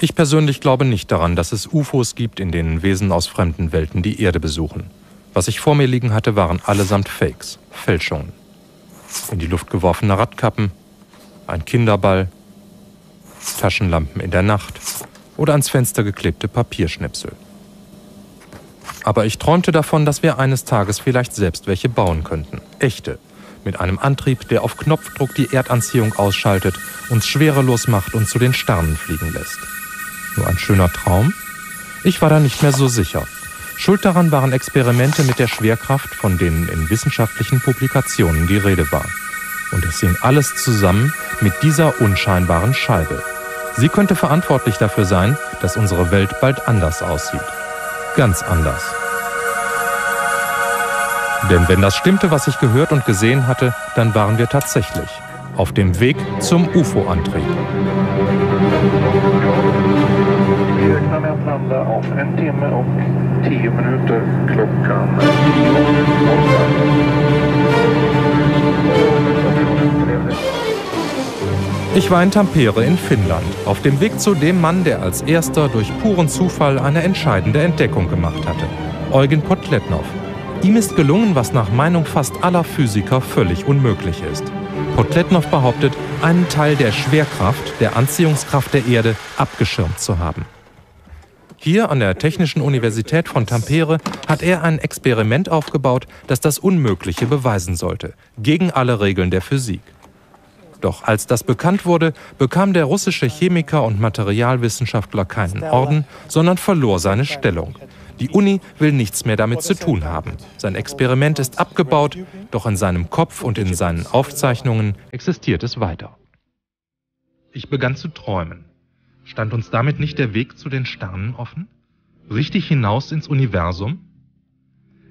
Ich persönlich glaube nicht daran, dass es UFOs gibt, in denen Wesen aus fremden Welten die Erde besuchen. Was ich vor mir liegen hatte, waren allesamt Fakes, Fälschungen. In die Luft geworfene Radkappen, ein Kinderball, Taschenlampen in der Nacht oder ans Fenster geklebte Papierschnipsel. Aber ich träumte davon, dass wir eines Tages vielleicht selbst welche bauen könnten. Echte. Mit einem Antrieb, der auf Knopfdruck die Erdanziehung ausschaltet, uns schwerelos macht und zu den Sternen fliegen lässt. Nur ein schöner Traum? Ich war da nicht mehr so sicher. Schuld daran waren Experimente mit der Schwerkraft, von denen in wissenschaftlichen Publikationen die Rede war. Und es hing alles zusammen mit dieser unscheinbaren Scheibe. Sie könnte verantwortlich dafür sein, dass unsere Welt bald anders aussieht. Ganz anders. Denn wenn das stimmte, was ich gehört und gesehen hatte, dann waren wir tatsächlich auf dem Weg zum UFO-Antrieb. Landa om en timme och tio minuter klockan Ich war in Tampere in Finnland, auf dem Weg zu dem Mann, der als erster durch puren Zufall eine entscheidende Entdeckung gemacht hatte. Eugen Potletnov. Ihm ist gelungen, was nach Meinung fast aller Physiker völlig unmöglich ist. Potletnov behauptet, einen Teil der Schwerkraft, der Anziehungskraft der Erde, abgeschirmt zu haben. Hier an der Technischen Universität von Tampere hat er ein Experiment aufgebaut, das das Unmögliche beweisen sollte, gegen alle Regeln der Physik. Doch als das bekannt wurde, bekam der russische Chemiker und Materialwissenschaftler keinen Orden, sondern verlor seine Stellung. Die Uni will nichts mehr damit zu tun haben. Sein Experiment ist abgebaut, doch in seinem Kopf und in seinen Aufzeichnungen existiert es weiter. Ich begann zu träumen. Stand uns damit nicht der Weg zu den Sternen offen? Richtig hinaus ins Universum?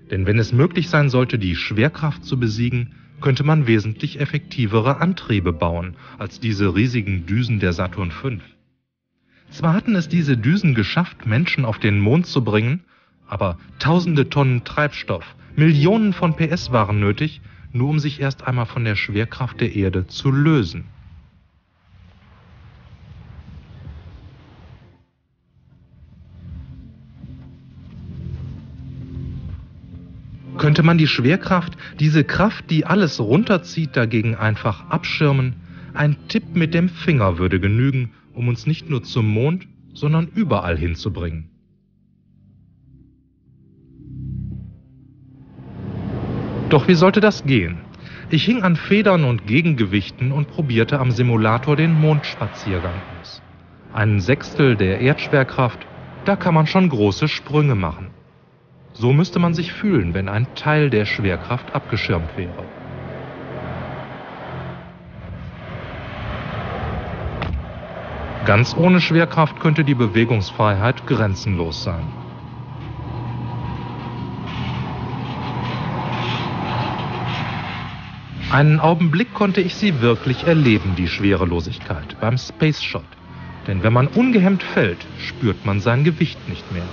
Denn wenn es möglich sein sollte, die Schwerkraft zu besiegen, könnte man wesentlich effektivere Antriebe bauen als diese riesigen Düsen der Saturn V. Zwar hatten es diese Düsen geschafft, Menschen auf den Mond zu bringen, aber tausende Tonnen Treibstoff, Millionen von PS waren nötig, nur um sich erst einmal von der Schwerkraft der Erde zu lösen. Könnte man die Schwerkraft, diese Kraft, die alles runterzieht, dagegen einfach abschirmen? Ein Tipp mit dem Finger würde genügen, um uns nicht nur zum Mond, sondern überall hinzubringen. Doch wie sollte das gehen? Ich hing an Federn und Gegengewichten und probierte am Simulator den Mondspaziergang aus. Ein Sechstel der Erdschwerkraft, da kann man schon große Sprünge machen. So müsste man sich fühlen, wenn ein Teil der Schwerkraft abgeschirmt wäre. Ganz ohne Schwerkraft könnte die Bewegungsfreiheit grenzenlos sein. Einen Augenblick konnte ich sie wirklich erleben, die Schwerelosigkeit, beim Space Shot. Denn wenn man ungehemmt fällt, spürt man sein Gewicht nicht mehr.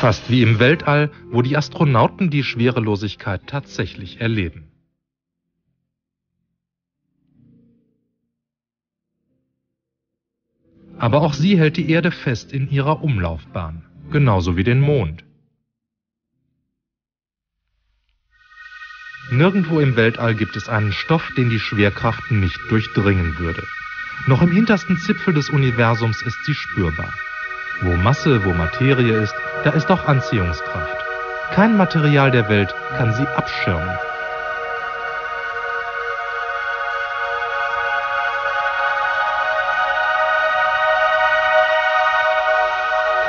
Fast wie im Weltall, wo die Astronauten die Schwerelosigkeit tatsächlich erleben. Aber auch sie hält die Erde fest in ihrer Umlaufbahn, genauso wie den Mond. Nirgendwo im Weltall gibt es einen Stoff, den die Schwerkraft nicht durchdringen würde. Noch im hintersten Zipfel des Universums ist sie spürbar. Wo Masse, wo Materie ist, da ist auch Anziehungskraft. Kein Material der Welt kann sie abschirmen.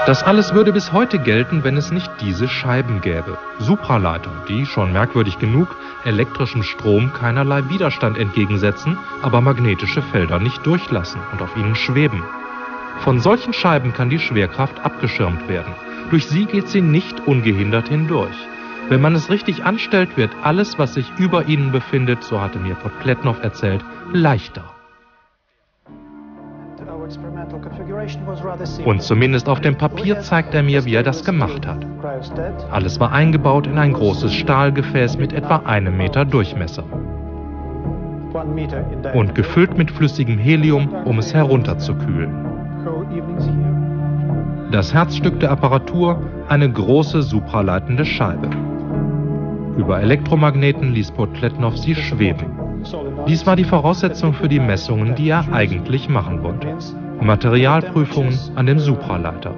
Das alles würde bis heute gelten, wenn es nicht diese Scheiben gäbe. Supraleitung, die, schon merkwürdig genug, elektrischem Strom keinerlei Widerstand entgegensetzen, aber magnetische Felder nicht durchlassen und auf ihnen schweben. Von solchen Scheiben kann die Schwerkraft abgeschirmt werden. Durch sie geht sie nicht ungehindert hindurch. Wenn man es richtig anstellt, wird alles, was sich über ihnen befindet, so hatte mir Podkletnov erzählt, leichter. Und zumindest auf dem Papier zeigt er mir, wie er das gemacht hat. Alles war eingebaut in ein großes Stahlgefäß mit etwa einem Meter Durchmesser. und gefüllt mit flüssigem Helium, um es herunterzukühlen. Das Herzstück der Apparatur eine große supraleitende Scheibe. Über Elektromagneten ließ Potletnov sie schweben. Dies war die Voraussetzung für die Messungen, die er eigentlich machen wollte. Materialprüfungen an dem Supraleiter.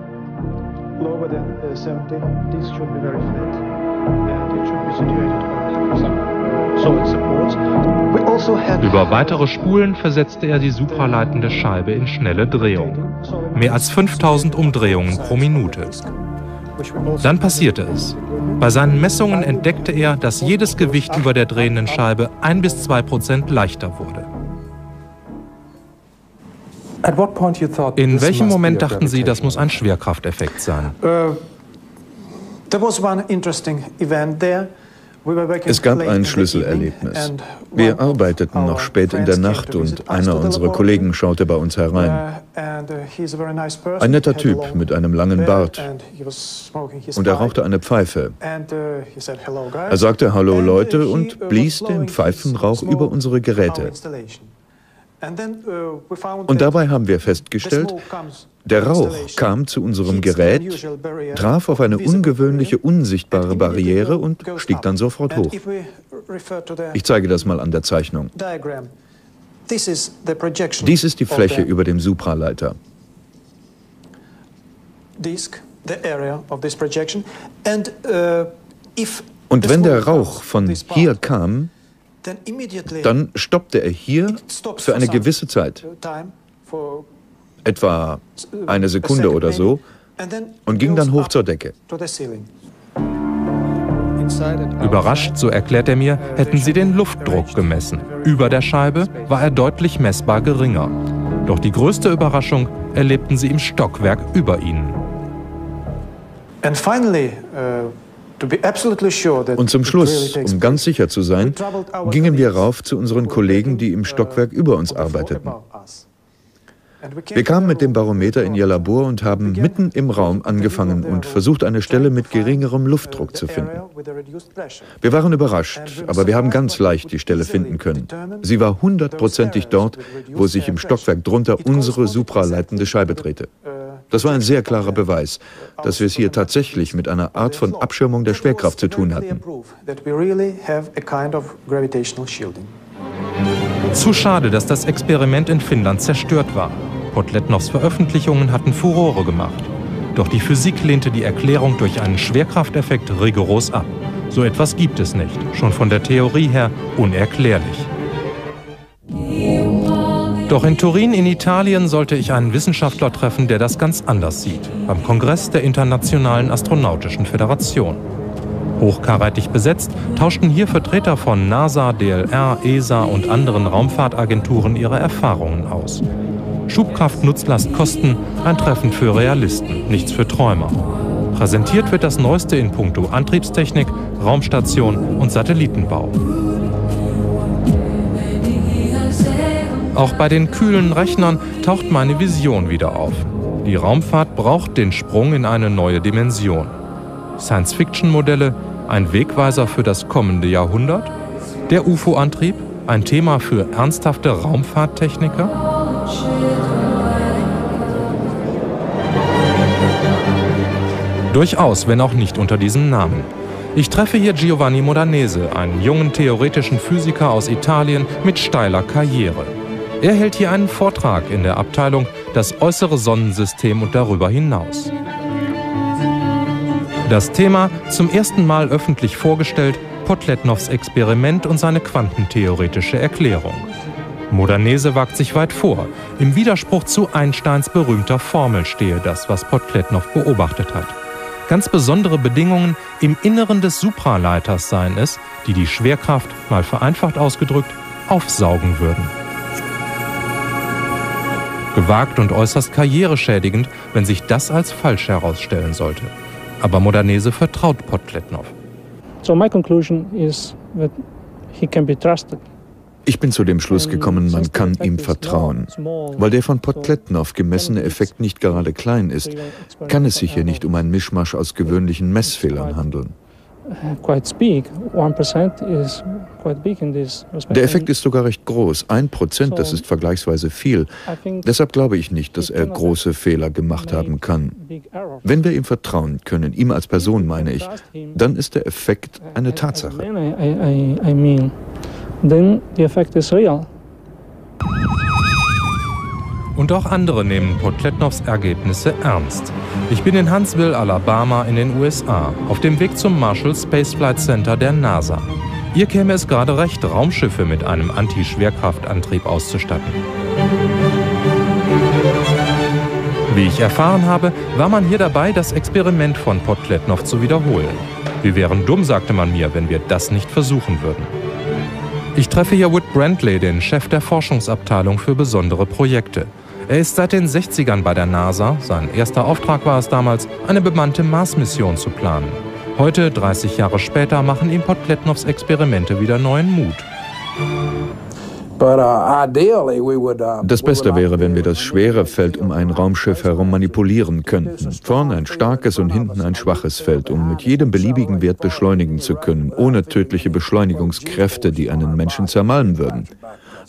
Also Über weitere Spulen versetzte er die supraleitende Scheibe in schnelle Drehung. Mehr als 5000 Umdrehungen pro Minute. Dann passierte es. Bei seinen Messungen entdeckte er, dass jedes Gewicht über der drehenden Scheibe ein bis zwei Prozent leichter wurde. In welchem Moment dachten Sie, das muss ein Schwerkrafteffekt sein? Uh, there was one interesting event there. Es gab ein Schlüsselerlebnis. Wir arbeiteten noch spät in der Nacht und einer unserer Kollegen schaute bei uns herein. Ein netter Typ mit einem langen Bart. Und er rauchte eine Pfeife. Er sagte Hallo Leute und blies den Pfeifenrauch über unsere Geräte. Uh, Und dabei haben wir festgestellt, der Rauch kam zu unserem Gerät, traf auf eine ungewöhnliche, unsichtbare Barriere und stieg dann sofort hoch. Ich zeige das mal an der Zeichnung. Dies ist die Fläche über dem Supraleiter. Uh, Und wenn der Rauch von hier kam, dann stoppte er hier für eine gewisse Zeit, etwa eine Sekunde oder so, und ging dann hoch zur Decke. Überrascht, so erklärt er mir, hätten sie den Luftdruck gemessen. Über der Scheibe war er deutlich messbar geringer. Doch die größte Überraschung erlebten sie im Stockwerk über ihnen. And finally, uh und zum Schluss, um ganz sicher zu sein, gingen wir rauf zu unseren Kollegen, die im Stockwerk über uns arbeiteten. Wir kamen mit dem Barometer in ihr Labor und haben mitten im Raum angefangen und versucht, eine Stelle mit geringerem Luftdruck zu finden. Wir waren überrascht, aber wir haben ganz leicht die Stelle finden können. Sie war hundertprozentig dort, wo sich im Stockwerk drunter unsere supraleitende Scheibe drehte. Das war ein sehr klarer Beweis, dass wir es hier tatsächlich mit einer Art von Abschirmung der Schwerkraft zu tun hatten. Zu schade, dass das Experiment in Finnland zerstört war. Potletnovs Veröffentlichungen hatten Furore gemacht. Doch die Physik lehnte die Erklärung durch einen Schwerkrafteffekt rigoros ab. So etwas gibt es nicht, schon von der Theorie her unerklärlich. Doch in Turin in Italien sollte ich einen Wissenschaftler treffen, der das ganz anders sieht, beim Kongress der Internationalen Astronautischen Föderation. Hochkarätig besetzt tauschten hier Vertreter von NASA, DLR, ESA und anderen Raumfahrtagenturen ihre Erfahrungen aus. Schubkraft, Nutzlast, Kosten, ein Treffen für Realisten, nichts für Träumer. Präsentiert wird das Neueste in puncto Antriebstechnik, Raumstation und Satellitenbau. Auch bei den kühlen Rechnern taucht meine Vision wieder auf. Die Raumfahrt braucht den Sprung in eine neue Dimension. Science-Fiction-Modelle, ein Wegweiser für das kommende Jahrhundert? Der UFO-Antrieb, ein Thema für ernsthafte Raumfahrttechniker? Durchaus, wenn auch nicht unter diesem Namen. Ich treffe hier Giovanni Modanese, einen jungen theoretischen Physiker aus Italien mit steiler Karriere. Er hält hier einen Vortrag in der Abteilung Das äußere Sonnensystem und darüber hinaus. Das Thema zum ersten Mal öffentlich vorgestellt, Potletnovs Experiment und seine quantentheoretische Erklärung. Modernese wagt sich weit vor. Im Widerspruch zu Einsteins berühmter Formel stehe das, was Potletnov beobachtet hat. Ganz besondere Bedingungen im Inneren des Supraleiters seien es, die die Schwerkraft, mal vereinfacht ausgedrückt, aufsaugen würden. Gewagt und äußerst karriereschädigend, wenn sich das als falsch herausstellen sollte. Aber Modernese vertraut Potletnov. So my conclusion is that he can be trusted. Ich bin zu dem Schluss gekommen, man kann ihm vertrauen. Weil der von Potletnov gemessene Effekt nicht gerade klein ist, kann es sich hier nicht um ein Mischmasch aus gewöhnlichen Messfehlern handeln. Der Effekt ist sogar recht groß. Ein Prozent, das ist vergleichsweise viel. Deshalb glaube ich nicht, dass er große Fehler gemacht haben kann. Wenn wir ihm vertrauen können, ihm als Person meine ich, dann ist der Effekt eine Tatsache. Then the effect is real. Und auch andere nehmen Potletnovs Ergebnisse ernst. Ich bin in Huntsville, Alabama in den USA, auf dem Weg zum Marshall Space Flight Center der NASA. Hier käme es gerade recht, Raumschiffe mit einem Anti-Schwerkraftantrieb auszustatten. Wie ich erfahren habe, war man hier dabei, das Experiment von Potletnov zu wiederholen. Wir wären dumm, sagte man mir, wenn wir das nicht versuchen würden. Ich treffe hier Whit Brantley, den Chef der Forschungsabteilung für besondere Projekte. Er ist seit den 60ern bei der NASA. Sein erster Auftrag war es damals, eine bemannte Mars-Mission zu planen. Heute, 30 Jahre später, machen ihm Podletnovs Experimente wieder neuen Mut. Uh, uh, das Beste wäre, wenn wir das schwere Feld um ein Raumschiff herum manipulieren könnten. Vorne ein starkes und hinten ein schwaches Feld, um mit jedem beliebigen Wert beschleunigen zu können, ohne tödliche Beschleunigungskräfte, die einen Menschen zermalmen würden.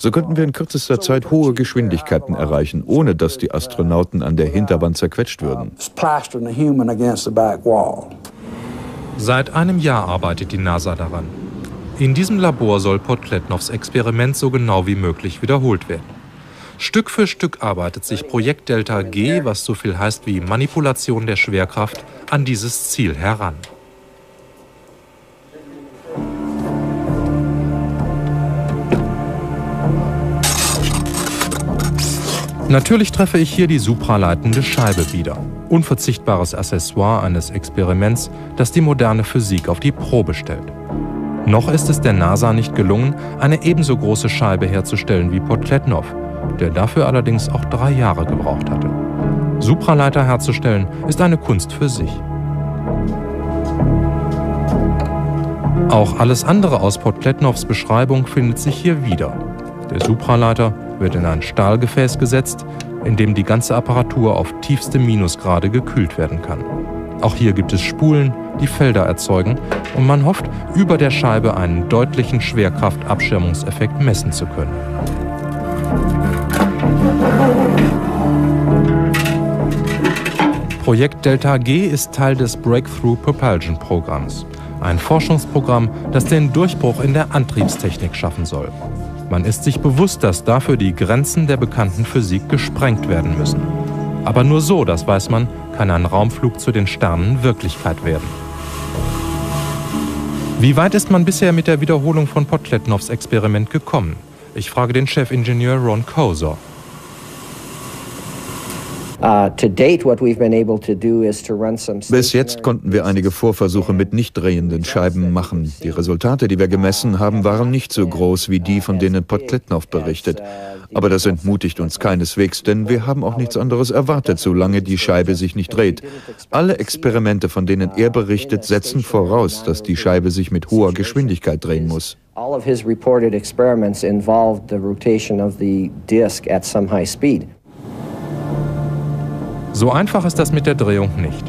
So könnten wir in kürzester Zeit hohe Geschwindigkeiten erreichen, ohne dass die Astronauten an der Hinterwand zerquetscht würden. Seit einem Jahr arbeitet die NASA daran. In diesem Labor soll Podkletnovs Experiment so genau wie möglich wiederholt werden. Stück für Stück arbeitet sich Projekt Delta G, was so viel heißt wie Manipulation der Schwerkraft, an dieses Ziel heran. Natürlich treffe ich hier die supraleitende Scheibe wieder. Unverzichtbares Accessoire eines Experiments, das die moderne Physik auf die Probe stellt. Noch ist es der NASA nicht gelungen, eine ebenso große Scheibe herzustellen wie Podkletnov, der dafür allerdings auch drei Jahre gebraucht hatte. Supraleiter herzustellen ist eine Kunst für sich. Auch alles andere aus Podkletnovs Beschreibung findet sich hier wieder. Der Supraleiter wird in ein Stahlgefäß gesetzt, in dem die ganze Apparatur auf tiefste Minusgrade gekühlt werden kann. Auch hier gibt es Spulen, die Felder erzeugen und man hofft, über der Scheibe einen deutlichen Schwerkraftabschirmungseffekt messen zu können. Projekt Delta G ist Teil des Breakthrough Propulsion Programms, ein Forschungsprogramm, das den Durchbruch in der Antriebstechnik schaffen soll. Man ist sich bewusst, dass dafür die Grenzen der bekannten Physik gesprengt werden müssen. Aber nur so, das weiß man, kann ein Raumflug zu den Sternen Wirklichkeit werden. Wie weit ist man bisher mit der Wiederholung von Podkletnovs Experiment gekommen? Ich frage den Chefingenieur Ron Koser. Uh, Bis jetzt konnten wir einige Vorversuche mit nicht drehenden Scheiben machen. Die Resultate, die wir gemessen haben, waren nicht so groß wie die, von denen Podkletnov berichtet. Aber das entmutigt uns keineswegs, denn wir haben auch nichts anderes erwartet, solange die Scheibe sich nicht dreht. Alle Experimente, von denen er berichtet, setzen voraus, dass die Scheibe sich mit hoher Geschwindigkeit drehen muss. All of his reported experiments involved the rotation of the disk at some high speed. So einfach ist das mit der Drehung nicht.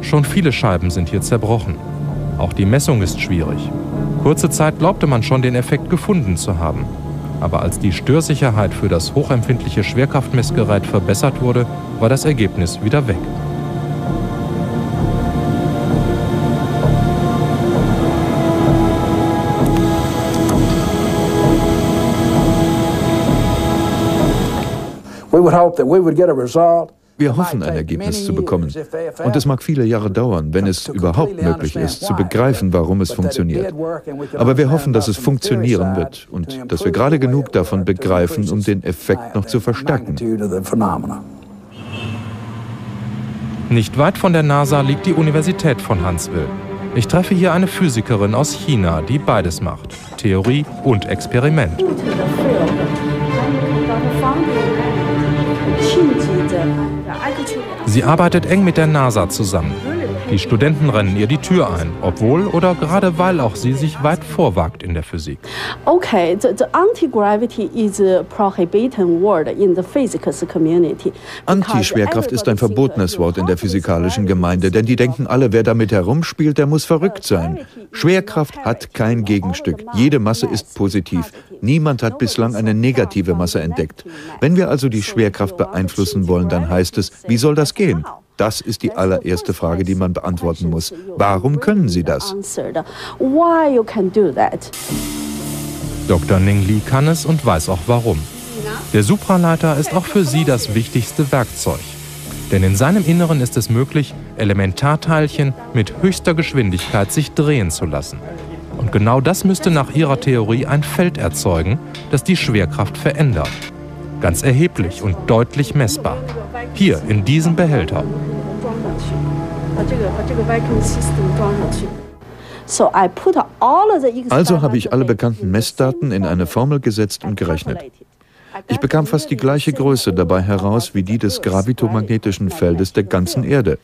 Schon viele Scheiben sind hier zerbrochen. Auch die Messung ist schwierig. Kurze Zeit glaubte man schon, den Effekt gefunden zu haben. Aber als die Störsicherheit für das hochempfindliche Schwerkraftmessgerät verbessert wurde, war das Ergebnis wieder weg. We would hope that we would get a result wir hoffen, ein Ergebnis zu bekommen. Und es mag viele Jahre dauern, wenn es überhaupt möglich ist, zu begreifen, warum es funktioniert. Aber wir hoffen, dass es funktionieren wird und dass wir gerade genug davon begreifen, um den Effekt noch zu verstärken. Nicht weit von der NASA liegt die Universität von Huntsville. Ich treffe hier eine Physikerin aus China, die beides macht, Theorie und Experiment. Sie arbeitet eng mit der NASA zusammen. Die Studenten rennen ihr die Tür ein, obwohl oder gerade weil auch sie sich weit vorwagt in der Physik. Okay, the, the anti-gravity is a prohibited word in the physics community. Anti-Schwerkraft ist ein verbotenes Wort in der physikalischen Gemeinde, denn die denken alle, wer damit herumspielt, der muss verrückt sein. Schwerkraft hat kein Gegenstück. Jede Masse ist positiv. Niemand hat bislang eine negative Masse entdeckt. Wenn wir also die Schwerkraft beeinflussen wollen, dann heißt es, wie soll das gehen? Das ist die allererste Frage, die man beantworten muss. Warum können Sie das? Dr. Ning Li kann es und weiß auch warum. Der Supraleiter ist auch für sie das wichtigste Werkzeug. Denn in seinem Inneren ist es möglich, Elementarteilchen mit höchster Geschwindigkeit sich drehen zu lassen. Und genau das müsste nach ihrer Theorie ein Feld erzeugen, das die Schwerkraft verändert. Ganz erheblich und deutlich messbar. Hier in diesem Behälter. Also habe ich alle bekannten Messdaten in eine Formel gesetzt und gerechnet. Ich bekam fast die gleiche Größe dabei heraus wie die des gravitomagnetischen Feldes der ganzen Erde.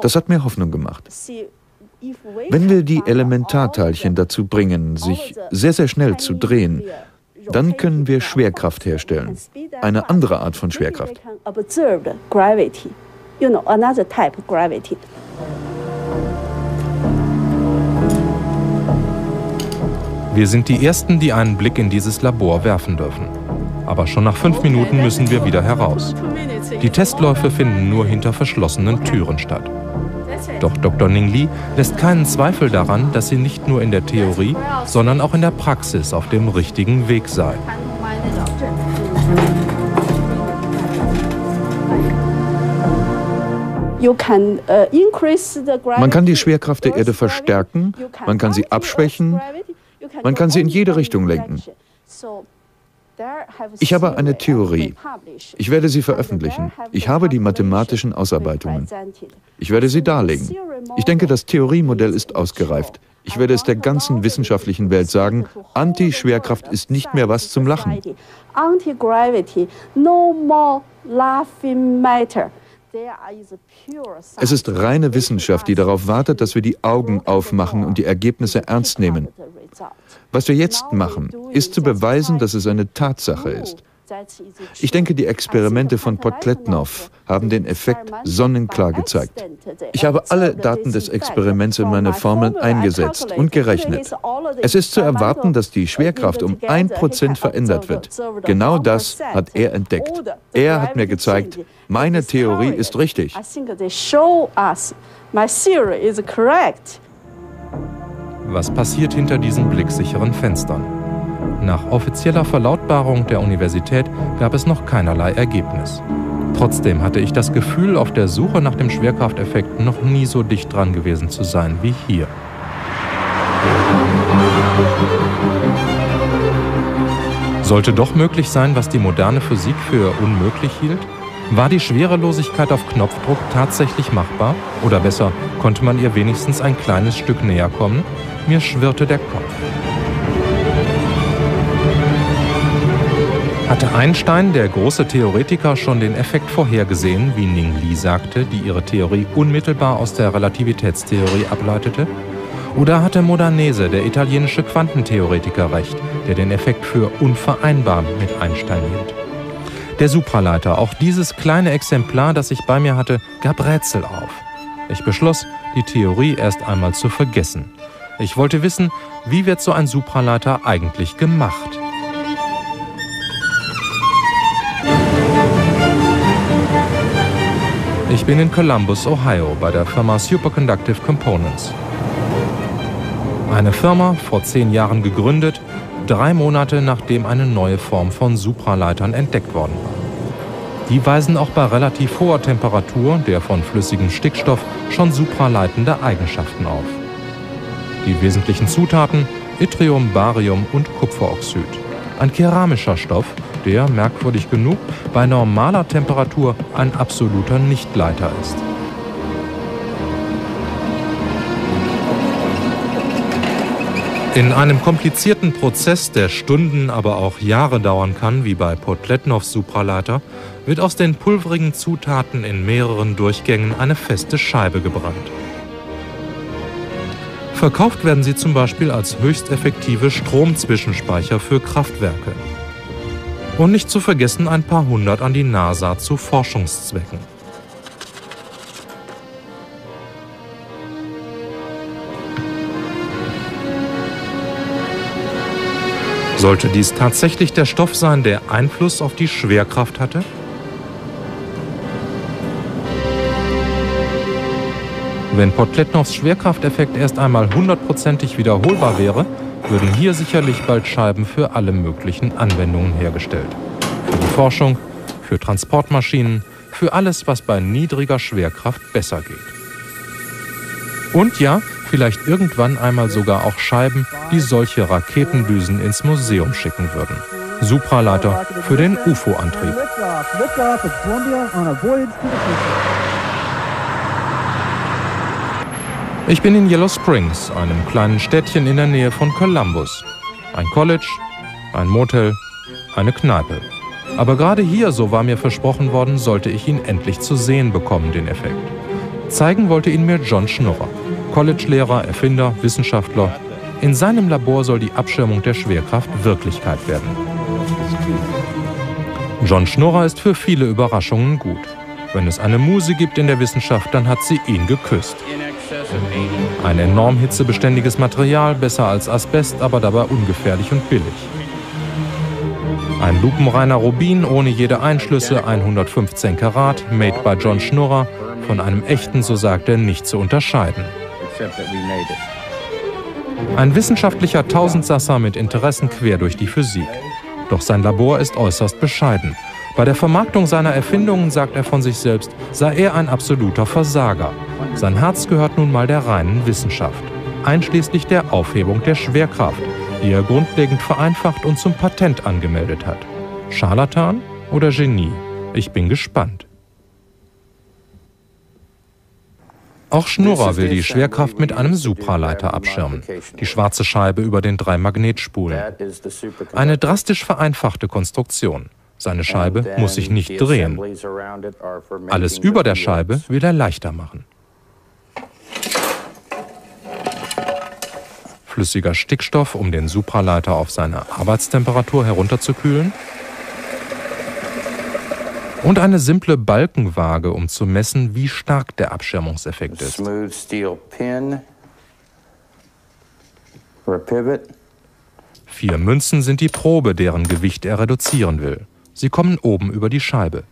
Das hat mir Hoffnung gemacht. Wenn wir die Elementarteilchen dazu bringen, sich sehr, sehr schnell zu drehen, dann können wir Schwerkraft herstellen. Eine andere Art von Schwerkraft. Wir sind die Ersten, die einen Blick in dieses Labor werfen dürfen. Aber schon nach fünf Minuten müssen wir wieder heraus. Die Testläufe finden nur hinter verschlossenen Türen statt. Doch Dr. Ning Li lässt keinen Zweifel daran, dass sie nicht nur in der Theorie, sondern auch in der Praxis auf dem richtigen Weg sei. Man kann die Schwerkraft der Erde verstärken, man kann sie abschwächen, man kann sie in jede Richtung lenken. Ich habe eine Theorie. Ich werde sie veröffentlichen. Ich habe die mathematischen Ausarbeitungen. Ich werde sie darlegen. Ich denke, das Theoriemodell ist ausgereift. Ich werde es der ganzen wissenschaftlichen Welt sagen, Anti-Schwerkraft ist nicht mehr was zum Lachen. Anti-Gravity, no more laughing matter. Es ist reine Wissenschaft, die darauf wartet, dass wir die Augen aufmachen und die Ergebnisse ernst nehmen. Was wir jetzt machen, ist zu beweisen, dass es eine Tatsache ist. Ich denke, die Experimente von Potletnov haben den Effekt sonnenklar gezeigt. Ich habe alle Daten des Experiments in meine Formeln eingesetzt und gerechnet. Es ist zu erwarten, dass die Schwerkraft um ein Prozent verändert wird. Genau das hat er entdeckt. Er hat mir gezeigt, meine Theorie ist richtig. Was passiert hinter diesen blicksicheren Fenstern? Nach offizieller Verlautbarung der Universität gab es noch keinerlei Ergebnis. Trotzdem hatte ich das Gefühl, auf der Suche nach dem Schwerkrafteffekt noch nie so dicht dran gewesen zu sein wie hier. Sollte doch möglich sein, was die moderne Physik für unmöglich hielt? War die Schwerelosigkeit auf Knopfdruck tatsächlich machbar? Oder besser, konnte man ihr wenigstens ein kleines Stück näher kommen? Mir schwirrte der Kopf. Hatte Einstein, der große Theoretiker, schon den Effekt vorhergesehen, wie Ning Li sagte, die ihre Theorie unmittelbar aus der Relativitätstheorie ableitete? Oder hatte Modanese, der italienische Quantentheoretiker, recht, der den Effekt für unvereinbar mit Einstein hielt? Der Supraleiter, auch dieses kleine Exemplar, das ich bei mir hatte, gab Rätsel auf. Ich beschloss, die Theorie erst einmal zu vergessen. Ich wollte wissen, wie wird so ein Supraleiter eigentlich gemacht? Ich bin in Columbus, Ohio, bei der Firma Superconductive Components. Eine Firma, vor zehn Jahren gegründet, drei Monate nachdem eine neue Form von Supraleitern entdeckt worden war. Die weisen auch bei relativ hoher Temperatur, der von flüssigem Stickstoff, schon supraleitende Eigenschaften auf. Die wesentlichen Zutaten Yttrium, Barium und Kupferoxid. Ein keramischer Stoff, der, merkwürdig genug, bei normaler Temperatur ein absoluter Nichtleiter ist. In einem komplizierten Prozess, der Stunden, aber auch Jahre dauern kann, wie bei Potletnows Supraleiter, wird aus den pulverigen Zutaten in mehreren Durchgängen eine feste Scheibe gebrannt. Verkauft werden sie zum Beispiel als höchst effektive Stromzwischenspeicher für Kraftwerke. Und nicht zu vergessen ein paar hundert an die NASA zu Forschungszwecken. Sollte dies tatsächlich der Stoff sein, der Einfluss auf die Schwerkraft hatte? Wenn Potletnows Schwerkrafteffekt erst einmal hundertprozentig wiederholbar wäre, würden hier sicherlich bald Scheiben für alle möglichen Anwendungen hergestellt. Für die Forschung, für Transportmaschinen, für alles, was bei niedriger Schwerkraft besser geht. Und ja, vielleicht irgendwann einmal sogar auch Scheiben, die solche Raketendüsen ins Museum schicken würden. Supraleiter für den UFO-Antrieb. Ich bin in Yellow Springs, einem kleinen Städtchen in der Nähe von Columbus. Ein College, ein Motel, eine Kneipe. Aber gerade hier, so war mir versprochen worden, sollte ich ihn endlich zu sehen bekommen, den Effekt. Zeigen wollte ihn mir John Schnurrer. College-Lehrer, Erfinder, Wissenschaftler. In seinem Labor soll die Abschirmung der Schwerkraft Wirklichkeit werden. John Schnurrer ist für viele Überraschungen gut. Wenn es eine Muse gibt in der Wissenschaft, dann hat sie ihn geküsst. Ein enorm hitzebeständiges Material, besser als Asbest, aber dabei ungefährlich und billig. Ein lupenreiner Rubin ohne jede Einschlüsse, 115 Karat, made by John Schnurrer, von einem echten, so sagt er, nicht zu unterscheiden. Ein wissenschaftlicher Tausendsasser mit Interessen quer durch die Physik. Doch sein Labor ist äußerst bescheiden. Bei der Vermarktung seiner Erfindungen, sagt er von sich selbst, sei er ein absoluter Versager. Sein Herz gehört nun mal der reinen Wissenschaft, einschließlich der Aufhebung der Schwerkraft, die er grundlegend vereinfacht und zum Patent angemeldet hat. Scharlatan oder Genie? Ich bin gespannt. Auch Schnurrer will die Schwerkraft mit einem Supraleiter abschirmen, die schwarze Scheibe über den drei Magnetspulen. Eine drastisch vereinfachte Konstruktion. Seine Scheibe muss sich nicht drehen. Alles über der Scheibe will er leichter machen. Flüssiger Stickstoff, um den Supraleiter auf seine Arbeitstemperatur herunterzukühlen. Und eine simple Balkenwaage, um zu messen, wie stark der Abschirmungseffekt ist. Vier Münzen sind die Probe, deren Gewicht er reduzieren will. Sie kommen oben über die Scheibe.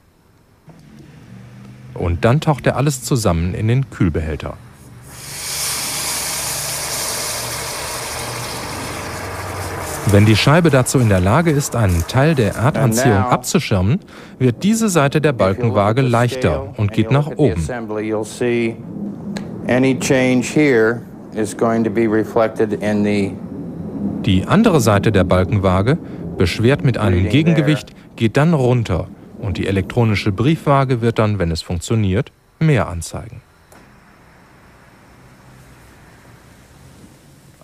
Und dann taucht er alles zusammen in den Kühlbehälter. Wenn die Scheibe dazu in der Lage ist, einen Teil der Erdanziehung abzuschirmen, wird diese Seite der Balkenwaage leichter und geht nach oben. Die andere Seite der Balkenwaage, beschwert mit einem Gegengewicht, geht dann runter und die elektronische Briefwaage wird dann, wenn es funktioniert, mehr anzeigen.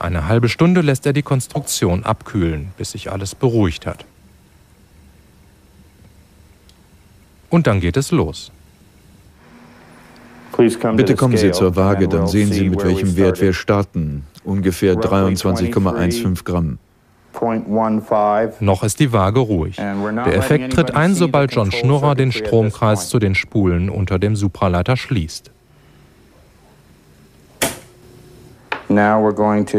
Eine halbe Stunde lässt er die Konstruktion abkühlen, bis sich alles beruhigt hat. Und dann geht es los. Bitte kommen Sie zur Waage, dann sehen Sie, mit welchem Wert wir starten. Ungefähr 23,15 Gramm. Noch ist die Waage ruhig. Der Effekt tritt ein, sobald John Schnurrer den Stromkreis zu den Spulen unter dem Supraleiter schließt.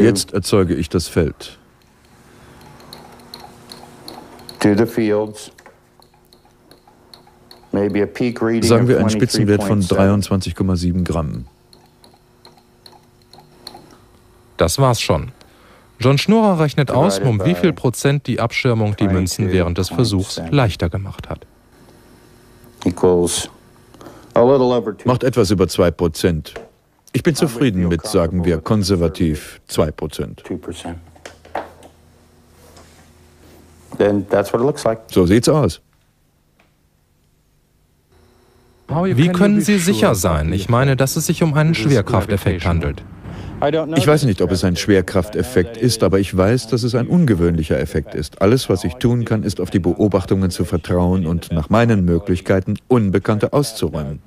Jetzt erzeuge ich das Feld. Sagen wir einen Spitzenwert von 23,7 Gramm. Das war's schon. John Schnurrer rechnet aus, um wie viel Prozent die Abschirmung die Münzen während des Versuchs leichter gemacht hat. Macht etwas über 2 Prozent. Ich bin zufrieden mit, sagen wir, konservativ 2 Prozent. So sieht's aus. Wie können Sie sicher sein? Ich meine, dass es sich um einen Schwerkrafteffekt handelt. Ich weiß nicht, ob es ein Schwerkrafteffekt ist, aber ich weiß, dass es ein ungewöhnlicher Effekt ist. Alles, was ich tun kann, ist auf die Beobachtungen zu vertrauen und nach meinen Möglichkeiten Unbekannte auszuräumen.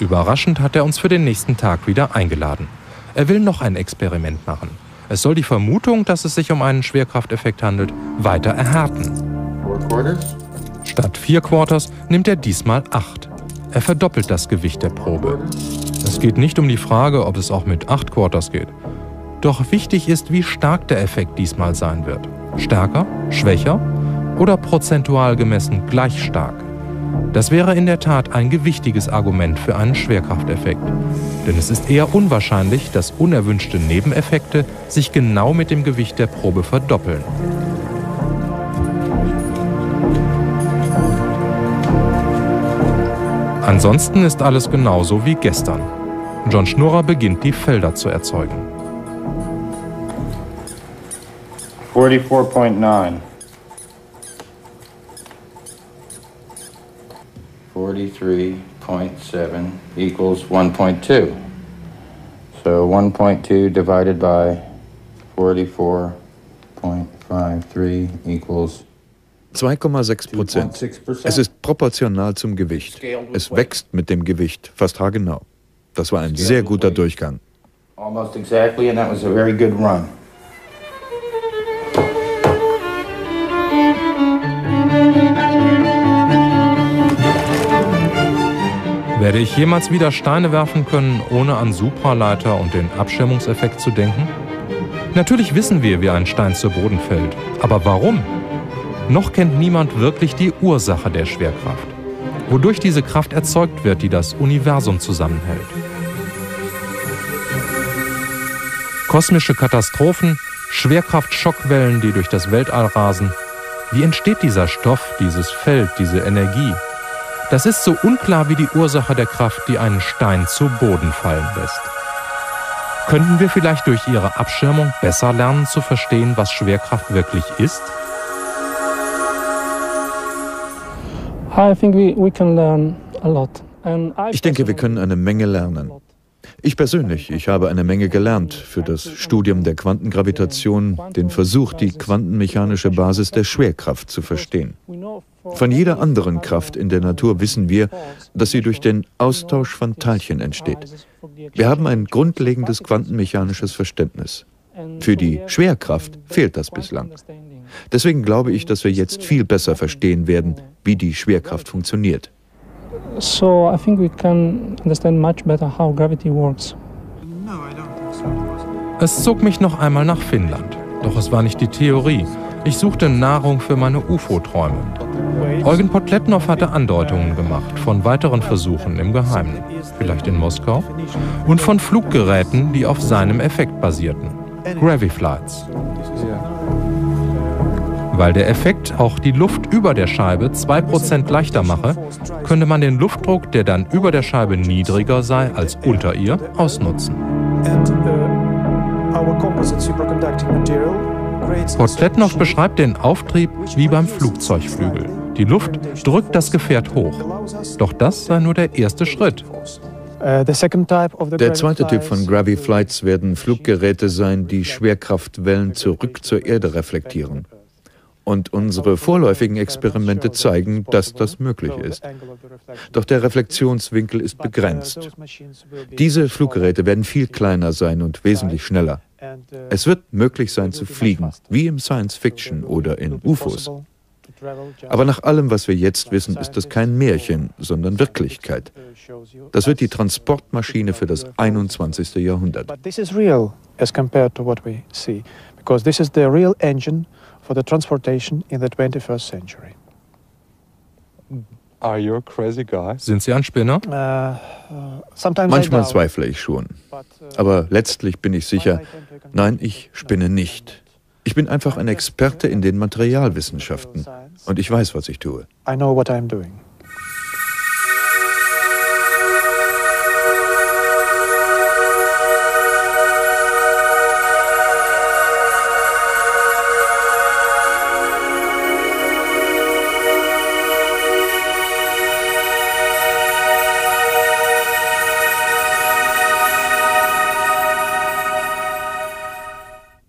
Überraschend hat er uns für den nächsten Tag wieder eingeladen. Er will noch ein Experiment machen. Es soll die Vermutung, dass es sich um einen Schwerkrafteffekt handelt, weiter erhärten. Statt vier Quarters nimmt er diesmal acht. Er verdoppelt das Gewicht der Probe. Es geht nicht um die Frage, ob es auch mit acht Quarters geht. Doch wichtig ist, wie stark der Effekt diesmal sein wird. Stärker, schwächer oder prozentual gemessen gleich stark. Das wäre in der Tat ein gewichtiges Argument für einen Schwerkrafteffekt. Denn es ist eher unwahrscheinlich, dass unerwünschte Nebeneffekte sich genau mit dem Gewicht der Probe verdoppeln. Ansonsten ist alles genauso wie gestern. John Schnurrer beginnt die Felder zu erzeugen. 44.9 43.7 equals 1.2. So 1.2 divided by 44.53 equals 2,6 Prozent. Es ist proportional zum Gewicht. Es wächst mit dem Gewicht, fast haargenau. Das war ein sehr guter Durchgang. Almost exactly, and that was a very good run. Werde ich jemals wieder Steine werfen können, ohne an Supraleiter und den Abschirmungseffekt zu denken? Natürlich wissen wir, wie ein Stein zu Boden fällt. Aber warum? Noch kennt niemand wirklich die Ursache der Schwerkraft. Wodurch diese Kraft erzeugt wird, die das Universum zusammenhält. Kosmische Katastrophen, Schwerkraft-Schockwellen, die durch das Weltall rasen. Wie entsteht dieser Stoff, dieses Feld, diese Energie? Das ist so unklar wie die Ursache der Kraft, die einen Stein zu Boden fallen lässt. Könnten wir vielleicht durch ihre Abschirmung besser lernen zu verstehen, was Schwerkraft wirklich ist? Ich denke, wir können eine Menge lernen. Ich persönlich, ich habe eine Menge gelernt für das Studium der Quantengravitation, den Versuch, die quantenmechanische Basis der Schwerkraft zu verstehen. Von jeder anderen Kraft in der Natur wissen wir, dass sie durch den Austausch von Teilchen entsteht. Wir haben ein grundlegendes quantenmechanisches Verständnis. Für die Schwerkraft fehlt das bislang. Deswegen glaube ich, dass wir jetzt viel besser verstehen werden, wie die Schwerkraft funktioniert. So I think we can understand much better how gravity works. Es zog mich noch einmal nach Finnland. Doch es war nicht die Theorie. Ich suchte Nahrung für meine UFO-Träume. Eugen Potletnov hatte Andeutungen gemacht von weiteren Versuchen im Geheimen, vielleicht in Moskau, und von Fluggeräten, die auf seinem Effekt basierten. Graviflights. Weil der Effekt auch die Luft über der Scheibe 2% leichter mache, könnte man den Luftdruck, der dann über der Scheibe niedriger sei als unter ihr, ausnutzen. Potletnov beschreibt den Auftrieb wie beim Flugzeugflügel. Die Luft drückt das Gefährt hoch. Doch das sei nur der erste Schritt. Der zweite Typ von Gravity Flights werden Fluggeräte sein, die Schwerkraftwellen zurück zur Erde reflektieren. Und unsere vorläufigen Experimente zeigen, dass das möglich ist. Doch der Reflexionswinkel ist begrenzt. Diese Fluggeräte werden viel kleiner sein und wesentlich schneller. Es wird möglich sein zu fliegen, wie im Science Fiction oder in UFOs. Aber nach allem, was wir jetzt wissen, ist das kein Märchen, sondern Wirklichkeit. Das wird die Transportmaschine für das 21. Jahrhundert. This is real as compared to what we see, because this is the real engine for the transportation in the 21st century. Are you a crazy guy? Sind Sie ein Spinner? Uh, uh, Manchmal zweifle ich schon. Uh, Aber letztlich bin ich sicher, nein, ich spinne nicht. Ich bin einfach ein Experte in den Materialwissenschaften und ich weiß, was ich tue. I know what I'm doing.